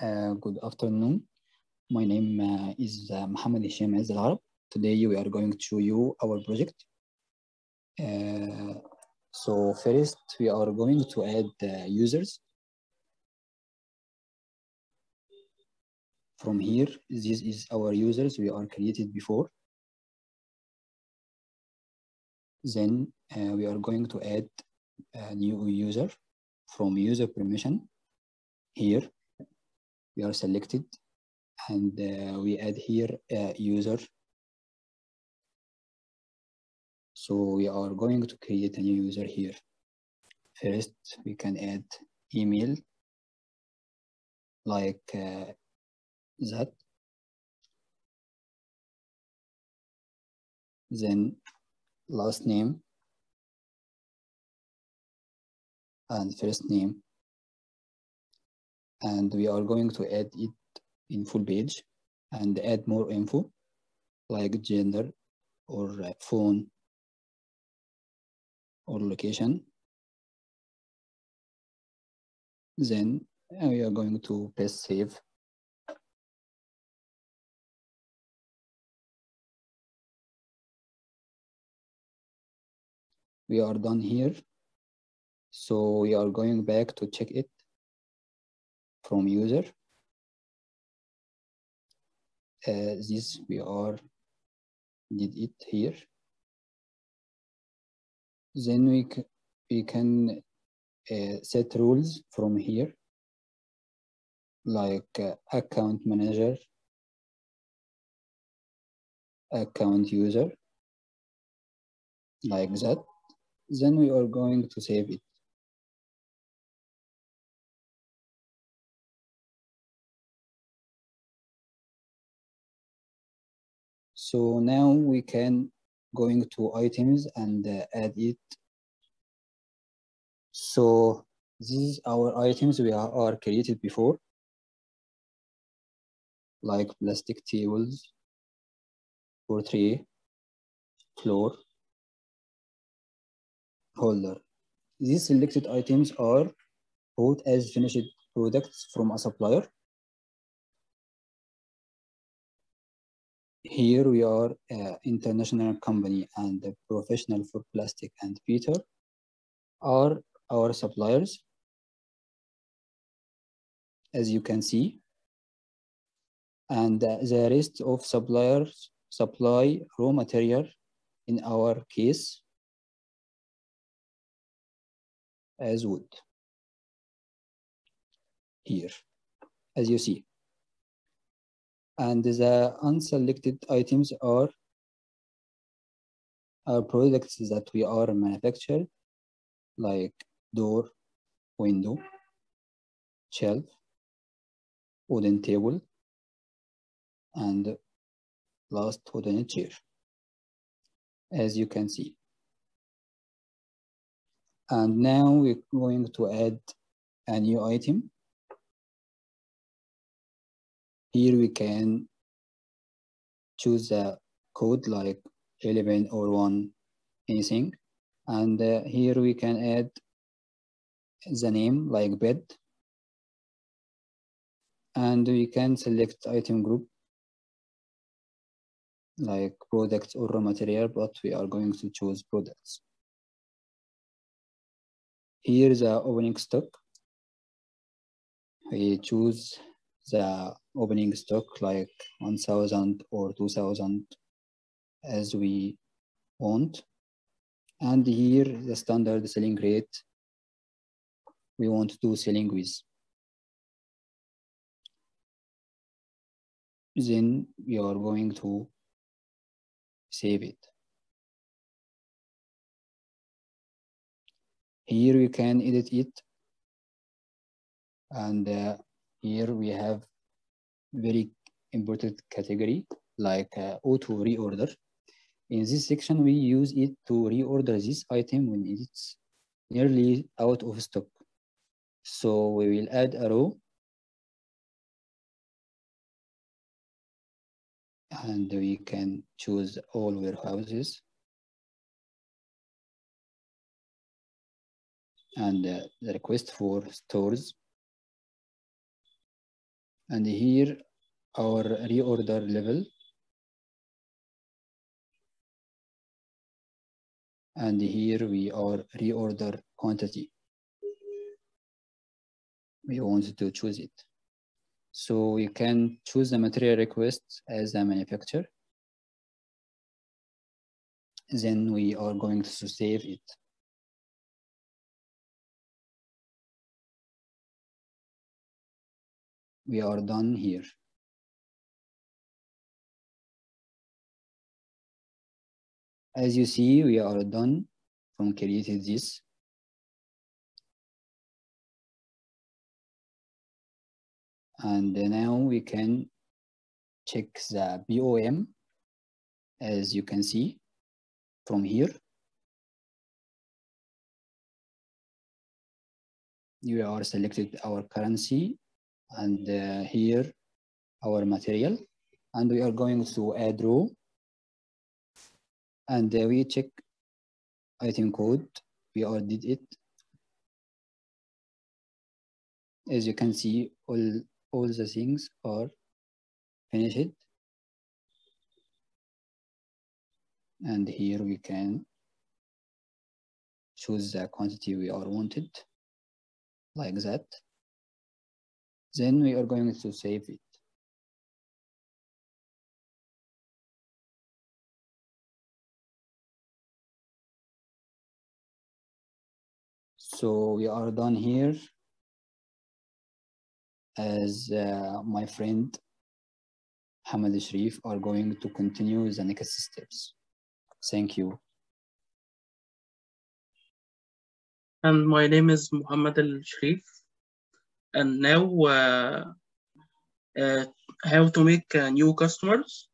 Uh, good afternoon. My name uh, is uh, Mohamed Hisham Ezzelarab. Today we are going to show you our project. Uh, so first we are going to add users. From here, this is our users we are created before. Then uh, we are going to add a new user from user permission. Here we are selected and uh, we add here a user. So we are going to create a new user here. First, we can add email like uh, that. Then last name and first name and we are going to add it in full page and add more info like gender or uh, phone or location. Then uh, we are going to press save. We are done here. So we are going back to check it from user. Uh, this we are did it here. Then we, we can uh, set rules from here like uh, account manager, account user, like that. Then we are going to save it. So now we can going to items and uh, add it. So these our items we are, are created before, like plastic tables, for portrait, floor, holder. These selected items are bought as finished products from a supplier Here we are an international company and professional for plastic and Peter are our suppliers. As you can see, and uh, the rest of suppliers supply raw material in our case as wood. Here, as you see and the unselected items are are products that we are manufactured like door, window, shelf, wooden table, and last wooden chair, as you can see. And now we're going to add a new item here we can choose a code like 11 or 1 anything. And uh, here we can add the name like bed. And we can select item group like products or raw material but we are going to choose products. Here is the opening stock. We choose the opening stock like 1000 or 2000 as we want. And here the standard selling rate we want to selling with. Then we are going to save it. Here we can edit it and uh, here we have very important category like uh, auto reorder. In this section, we use it to reorder this item when it's nearly out of stock. So we will add a row and we can choose all warehouses and uh, the request for stores and here our reorder level. And here we our reorder quantity. We want to choose it. So we can choose the material request as a manufacturer. Then we are going to save it we are done here. As you see we are done from creating this. And now we can check the BOM as you can see from here. You are selected our currency and uh, here our material. And we are going to add row. And uh, we check item code. We already did it. As you can see all all the things are finished. And here we can choose the quantity we are wanted like that then we are going to save it so we are done here as uh, my friend Hamad Sharif are going to continue the next steps. Thank you. And my name is Muhammad Al Sharif. And now, uh, uh, how to make uh, new customers.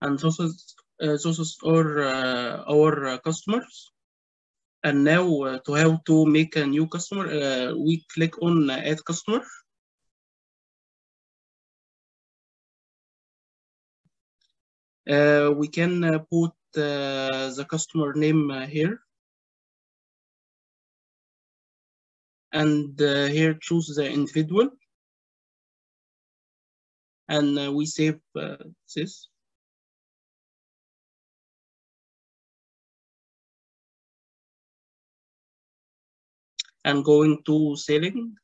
And those is, those our uh, customers. And now to how to make a new customer, we click on add customer. Uh, we can uh, put uh, the customer name here. And uh, here choose the individual. And uh, we save uh, this. and going to selling.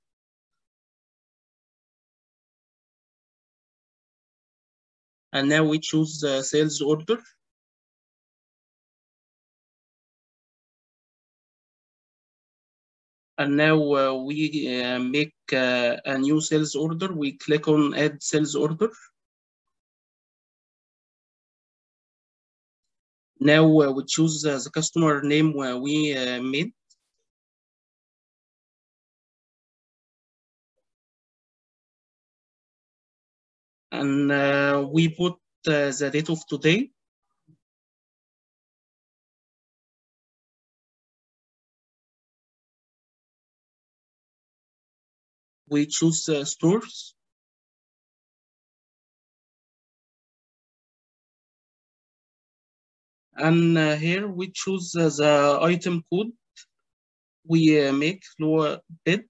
And now we choose the sales order. And now uh, we uh, make uh, a new sales order. We click on add sales order. Now we choose the customer name we made. and we put the date of today. We choose stores. And uh, here we choose uh, the item code we uh, make lower bid.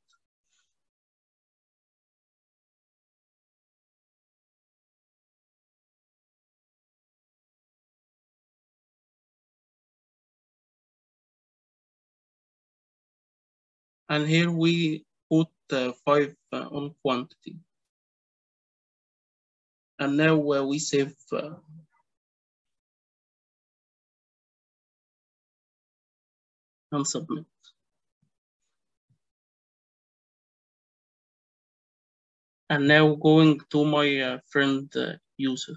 and here we put uh, five uh, on quantity. And now where we save uh, and submit. And now going to my uh, friend uh, Yusuf.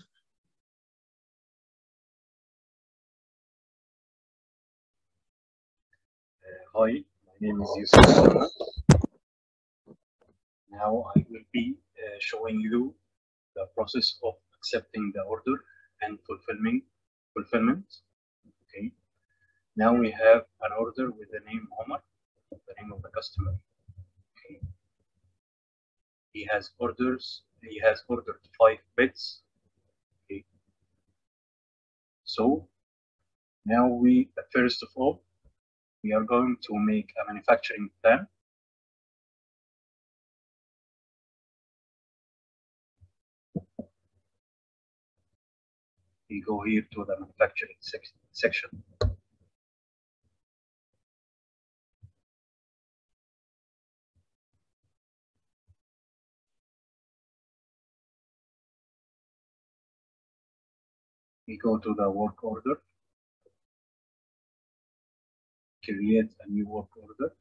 Hi, my name is Yusuf. Now I will be uh, showing you the process of accepting the order and fulfilling fulfillment. Okay. Now we have an order with the name Omar, the name of the customer. Okay. He has orders. He has ordered five beds. Okay. So now we first of all we are going to make a manufacturing plan. We go here to the manufacturing sec section. We go to the work order create a new work order.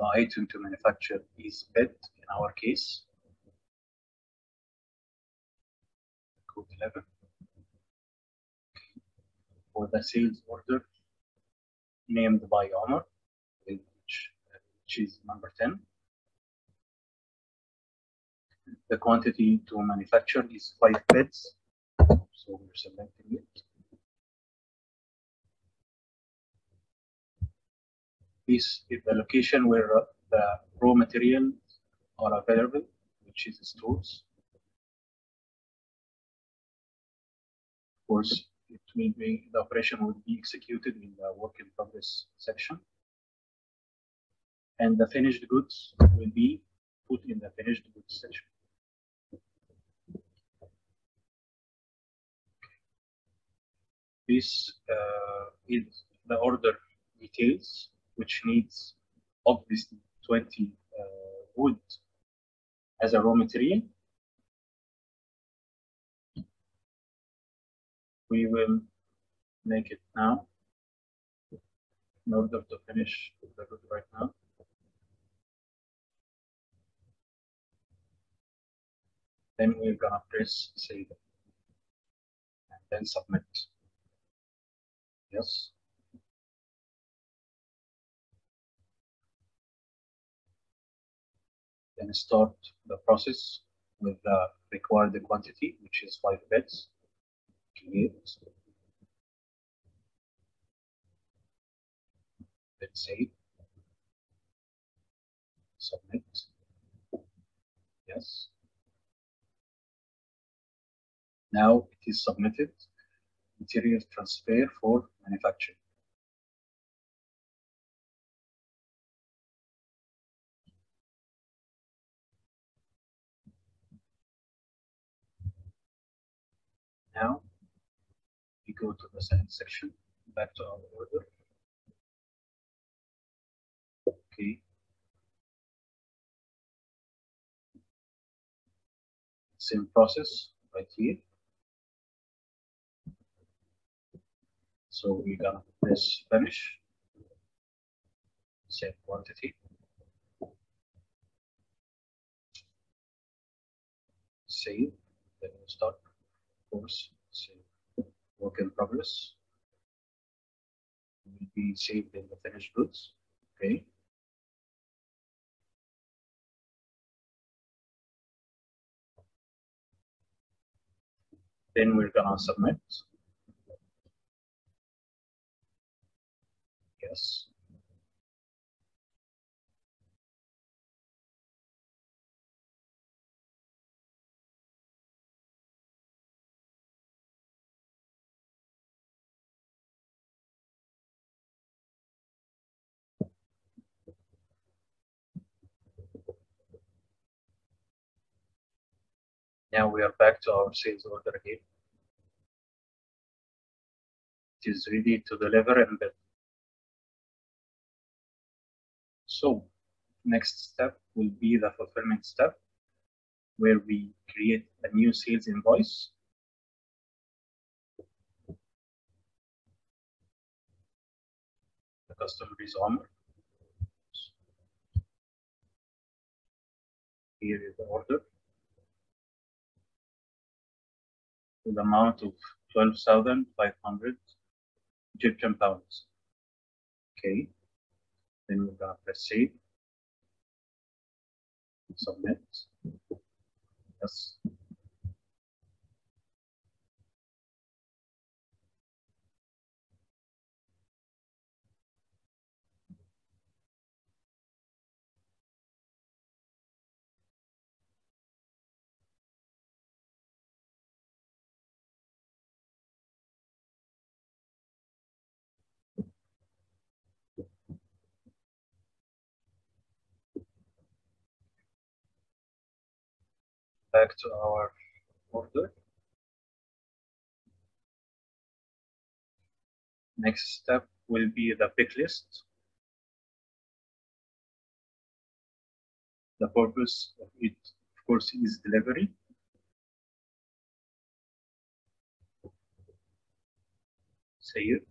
The item to manufacture is bed in our case. Code 11. For the sales order named by Omar, which, which is number 10. The quantity to manufacture is five beds, so we're selecting it. This is the location where uh, the raw materials are available, which is stores. Course, it will be the operation will be executed in the work in progress section. And the finished goods will be put in the finished goods section. This uh, is the order details which needs obviously 20 uh, wood as a raw material. Will make it now in order to finish the good right now. Then we're gonna press save and then submit. Yes. then start the process with the required quantity, which is five beds. Create. Let's save. Submit. Yes. Now it is submitted. Material transfer for manufacturing. Now we go to the second section, back to our order. Okay. Same process right here. So we're gonna press finish. Same quantity. Save, then we'll start course, so work in progress will be saved in the finished goods. Okay. Then we're gonna submit. Yes. Now we are back to our sales order again. It is ready to deliver and bid. So next step will be the fulfillment step where we create a new sales invoice. The customer is Omar. Here is the order. With amount of 12,500 Egyptian pounds. Okay, then we're gonna press save, submit, yes. Back to our order. Next step will be the pick list. The purpose of it, of course, is delivery. Save,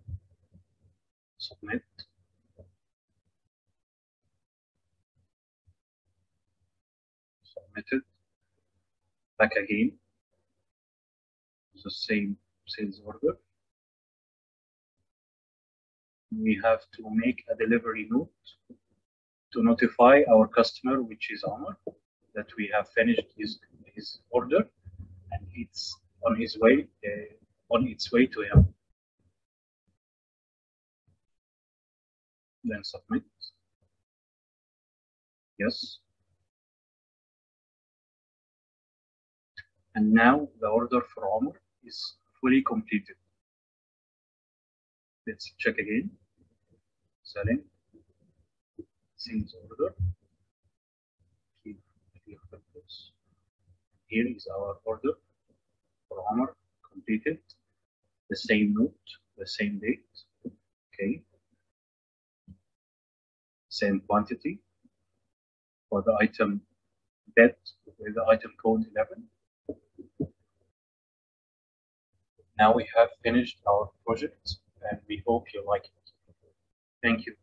submit. Submitted. Back again. The same sales order. We have to make a delivery note to notify our customer, which is Omar, that we have finished his, his order and it's on his way, uh, on its way to him. Then submit. Yes. And now the order for Omar is fully completed. Let's check again. Selling sales order. Here is our order for Omar completed. The same note, the same date. Okay. Same quantity for the item bed with the item code 11. Now we have finished our project and we hope you like it. Thank you.